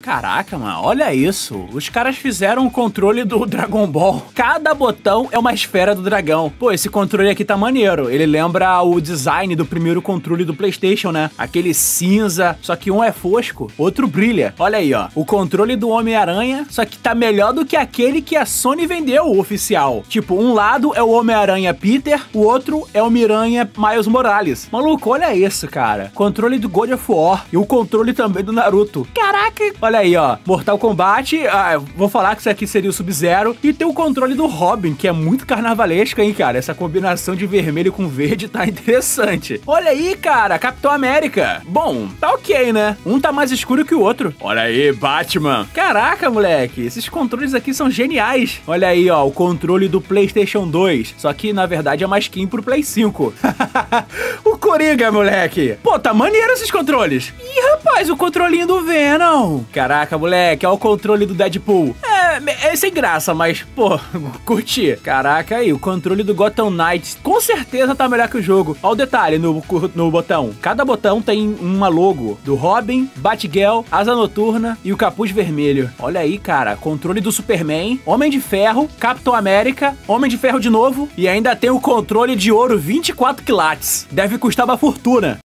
Caraca, mano, olha isso. Os caras fizeram o controle do Dragon Ball. Cada botão é uma esfera do dragão. Pô, esse controle aqui tá maneiro. Ele lembra o design do primeiro controle do PlayStation, né? Aquele cinza, só que um é fosco, outro brilha. Olha aí, ó. O controle do Homem-Aranha, só que tá melhor do que aquele que a Sony vendeu, o oficial. Tipo, um lado é o Homem-Aranha Peter, o outro é o Miranha Miles Morales. Maluco, olha isso, cara. Controle do God of War e o controle também do Naruto. Caraca! Olha aí, ó. Mortal Kombat, ah, vou falar que isso aqui seria o Sub-Zero. E tem o controle do Robin, que é muito carnavalesco, hein, cara? Essa combinação de vermelho com verde tá interessante. Olha aí, cara, Capitão América. Bom, tá ok, né? Um tá mais escuro que o outro. Olha aí, Batman. Caraca, moleque, esses controles aqui são geniais. Olha aí, ó, o controle do PlayStation 2. Só que, na verdade, é uma skin pro Play 5. o Coringa, moleque. Pô, tá maneiro esses controles. Ih, rapaz, o controlinho do Venom. Caraca, moleque, é o controle do Deadpool. É, é sem graça, mas, pô, curti. Caraca, aí, o controle do Gotham Knights com certeza tá melhor que o jogo. Olha o detalhe no, no botão. Cada botão tem uma logo do Robin, Batgirl, Asa Noturna e o Capuz Vermelho. Olha aí, cara, controle do Superman, Homem de Ferro, Capitão América, Homem de Ferro de novo e ainda tem o controle de ouro 24 quilates. Deve custar uma fortuna.